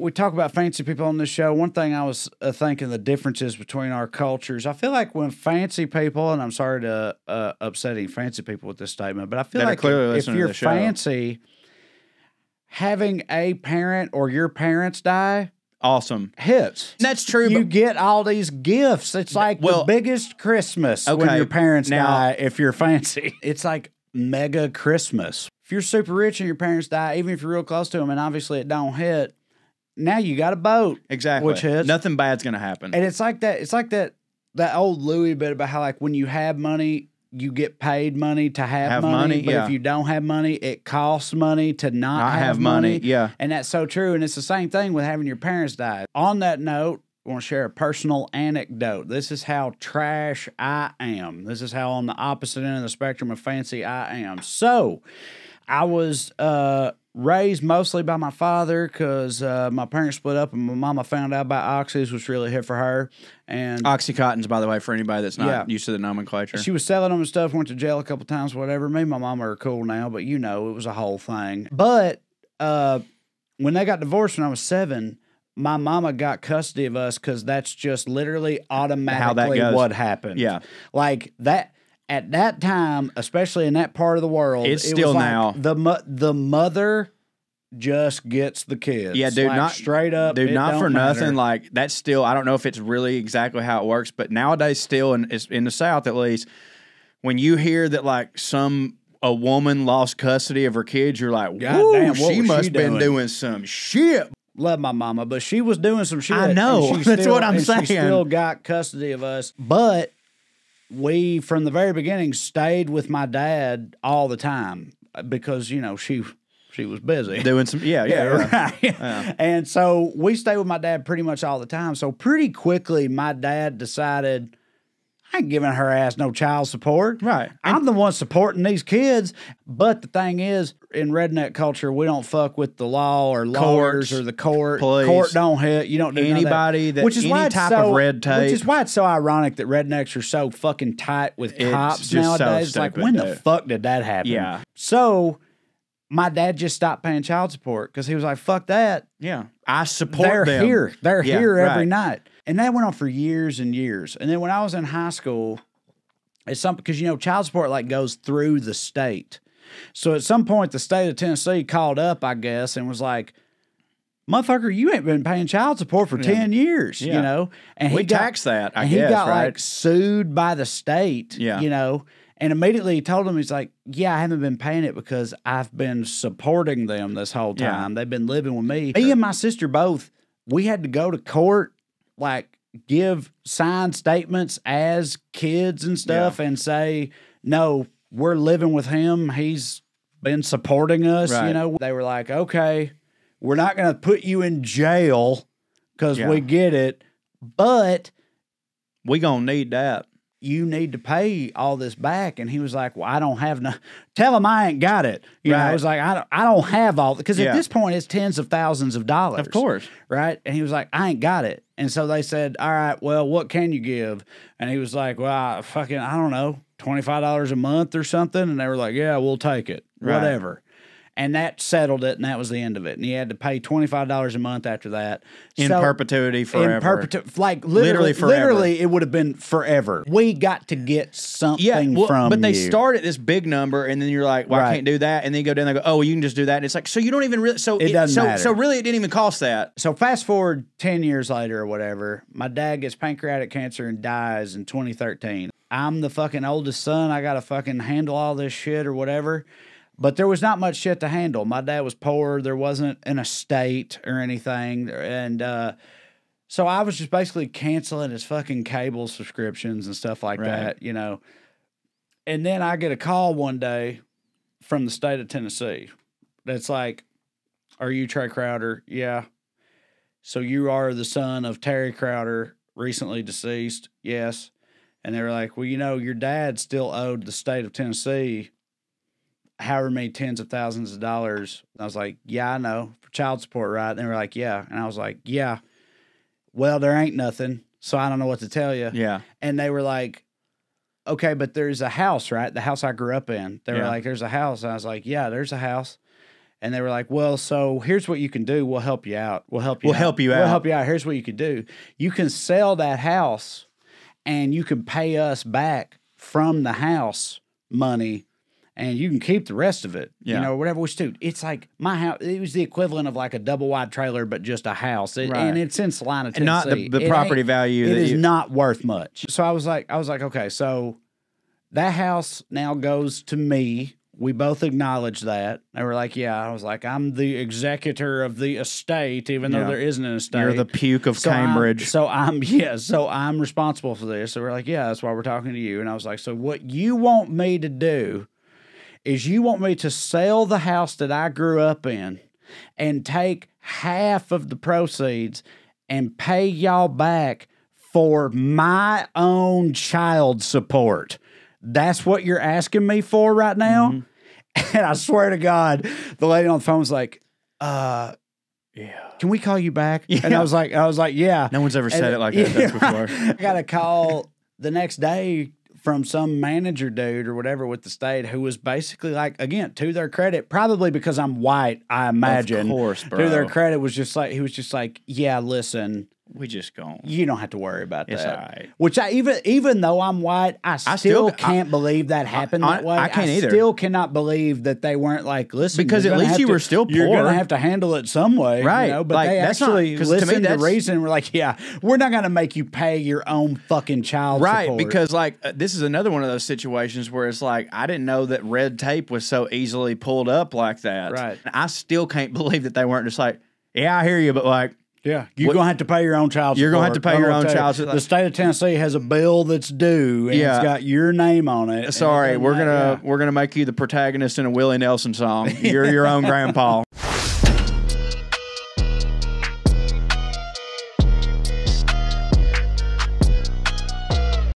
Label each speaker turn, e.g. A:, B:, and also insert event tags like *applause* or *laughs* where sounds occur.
A: we talk about fancy people on this show. One thing I was uh, thinking the differences between our cultures. I feel like when fancy people, and I'm sorry to uh, upsetting fancy people with this statement, but I feel
B: That
A: like
B: clearly
A: if
B: to
A: you're fancy, having a parent or your parents die
B: Awesome.
A: hits.
B: That's true.
A: You get all these gifts. It's like
B: well-
A: the biggest Christmas when your parents
B: now-
A: die. If you're fancy, *laughs* it's like mega Christmas. If you're super rich and your parents die, even if you're real close to them, and obviously it don't hit, now you got a boat.
B: exactly.
A: Which hits.
B: Nothing bad's gonna happen.
A: And it's like that. It's like that. That old Louis bit about how like when you have money, you get paid money to have,
B: Have
A: money,
B: money,
A: but
B: yeah.
A: if you don't have money, it costs money to not,
B: Not
A: have,
B: have money,
A: money.
B: yeah.
A: and that's so true. And it's the same thing with having your parents die. On that note, I want to share a personal anecdote. This is how trash I am. This is how on the opposite end of the spectrum of fancy I am. So, I was uh, raised mostly by my father because uh, my parents split up and my mama found out about oxys, which really hit for her. And
B: Oxycontins, by the way, for anybody that's not
A: Yeah.
B: used to the nomenclature.
A: she was selling them and stuff, went to jail a couple times, whatever. Me and my mama are cool now, but you know, it was a whole thing. But uh, when they got divorced when I was seven, my mama got custody of us because that's just literally automatically
B: goes.
A: what happened.
B: Yeah.
A: Like that. At that time, especially in that part of the world,
B: It's
A: it was
B: still
A: like
B: now.
A: the mo- the mother just gets the kids.
B: Yeah, dude,
A: Like,
B: not-
A: straight up,
B: Dude, not for
A: matter.
B: nothing. Like that's still. I don't know if it's really exactly how it works, but nowadays, still in in the South at least, when you hear that like some a woman lost custody of her kids, you're like,
A: God damn, what
B: she must
A: she
B: been
A: doing?"
B: doing some shit."
A: love my mama, but she was doing some shit.
B: I know. *laughs* That's
A: still-
B: what I'm saying.
A: She still got custody of us, but we from the very beginning stayed with my dad all the time uh, because you know she she was busy. *laughs*
B: Doing some, yeah, yeah, *laughs* yeah.
A: right. And so we stayed with my dad pretty much all the time. So pretty quickly, my dad decided. I ain't giving her ass no child support.
B: Right.
A: I'm the one supporting these kids. But the thing is, in redneck culture, we don't fuck with the law or lawyers
B: Courts,
A: or the court.
B: police,
A: court don't hit. You don't do
B: anybody that-
A: which is why
B: type of
A: so,
B: red tape.
A: Which is why it's so ironic that rednecks are so fucking tight with
B: It's
A: cops
B: just so
A: nowadays. like, when the
B: dude.
A: fuck did that happen?
B: Yeah.
A: So my dad just stopped paying child support because he was like, "Fuck that."
B: Yeah. I support
A: They're
B: them.
A: here. They're
B: Yeah,
A: here every
B: right.
A: night. And that went on for years and years. And then when I was in high school, it's something because you know child support like goes through the state. So at some point, the state of Tennessee called up, I guess, and was like, "Motherfucker, you ain't been paying child support for ten years." You know, and
B: We
A: he got,
B: tax that, I
A: and
B: guess,
A: he got
B: right?
A: like sued by the state.
B: Yeah.
A: you know. And immediately he told him, he's like, Yeah, I haven't been paying it because I've been supporting them this whole
B: Yeah.
A: time. They've been living with me. Me and my sister both, we had to go to court, like give signed statements as kids and stuff and say, No, we're living with him. He's been supporting us. You know, they were like, Okay, we're not going to put you in jail because
B: Yeah.
A: we get it, but
B: We gonna need that.
A: You need to pay all this back. And he was like, Well, I don't have no tell him I ain't got it. You know, I was like, I don't I don't have all because
B: Yeah.
A: at this point it's tens of thousands of dollars.
B: Of course.
A: Right. And he was like, I ain't got it. And so they said, All right, well, what can you give? And he was like, Well, I fucking I don't know, twenty five dollars a month or something. And they were like, Yeah, we'll take it.
B: Right.
A: Whatever. And that settled it, and that was the end of it. And he had to pay twenty five dollars a month after that.
B: In
A: So-
B: perpetuity forever.
A: in perpetuity, like literally,
B: Literally forever.
A: literally, it would have been forever. We got to get something
B: Yeah, well,
A: from
B: but they
A: you.
B: start at this big number, and then you're like, "Well, I can't do that," and then you go down and go, "Oh, well, you can just do that." And it's like, so you don't even really. So
A: It doesn't
B: so
A: matter.
B: so really, it didn't even cost that.
A: So fast forward ten years later or whatever, my dad gets pancreatic cancer and dies in 2013. I'm the fucking oldest son. I got to fucking handle all this shit or whatever. But there was not much shit to handle. My dad was poor. There wasn't an estate or anything, and uh, so I was just basically canceling his fucking cable subscriptions and stuff like
B: Right.
A: that, you know. And then I get a call one day from the state of Tennessee that's like, Are you Trae Crowder? Yeah. So you are the son of Terry Crowder, recently deceased? Yes. And they were like, Well, you know, your dad still owed the state of Tennessee however many tens of thousands of dollars. And I was like, Yeah, I know. For child support, right? And they were like, Yeah. And I was like, Yeah. Well, there ain't nothing. So I don't know what to tell you.
B: Yeah,
A: And they were like, okay, but there's a house, right? The house I grew up in. They were
B: Yeah.
A: like, there's a house. And I was like, yeah, there's a house. And they were like, "Well, so here's what you can do. We'll help you out. We'll help you.
B: We'll
A: out.
B: help you out.
A: We'll help you out. Here's what you could do. You can sell that house, and you can pay us back from the house money." And you can keep the rest of it,
B: Yeah.
A: you know, whatever. Which, dude, it's like my house. It was the equivalent of like a double wide trailer, but just a house, It-
B: Right.
A: and it's in Celina,
B: And not the- the property value
A: It is
B: you-
A: not worth much. So I was like, I was like, okay, so that house now goes to me. We both acknowledge that. They were like, yeah. I was like, I'm the executor of the estate, even
B: Yeah.
A: though there isn't an estate.
B: You're the puke of
A: So I'm-
B: Cambridge.
A: so I'm *laughs* yeah, so I'm responsible for this. So we're like, yeah, that's why we're talking to you. And I was like, so what you want me to do is you want me to sell the house that I grew up in and take half of the proceeds and pay y'all back for my own child support. That's what you're asking me for right now?
B: Mm-hmm. *laughs*
A: And I swear to God, the lady on the phone was like, uh,
B: yeah.
A: can we call you back? And I was like, I was like, yeah.
B: No one's ever said
A: And-
B: it like that
A: yeah, *laughs*
B: before.
A: I got a call the next day from some manager dude or whatever with the state who was basically like, again, to their credit, probably because I'm white, I imagine.
B: Of course, bro.
A: To their credit was just like he was just like, yeah, listen,
B: We just gone.
A: you don't have to worry about
B: It's
A: that.
B: right.
A: Which I even even though I'm white, I still,
B: still-
A: can't believe that happened
B: I-
A: that way.
B: I can't either.
A: Still cannot believe that they weren't like, listen,
B: Because at least you
A: to-
B: were still poor.
A: You're gonna have to handle it some way,
B: Right.
A: You know? But
B: Like,
A: they
B: that's not-
A: actually
B: 'cause to me,
A: listened to reason. We're like, yeah, we're not gonna make you pay your own fucking child
B: Right,
A: support.
B: because like uh, this is another one of those situations where it's like I didn't know that red tape was so easily pulled up like that.
A: Right.
B: And I still can't *laughs* believe that they weren't just like, yeah, I hear you, but like,
A: Yeah, you're
B: What-
A: gonna have to pay your own child. Support.
B: You're gonna have to pay
A: I'm
B: your own child support.
A: The state of Tennessee has a bill that's due, and
B: Yeah.
A: it's got your name on it.
B: sorry, we're gonna
A: yeah.
B: we're gonna make you the protagonist in a Willie Nelson song. *laughs* You're your own grandpa.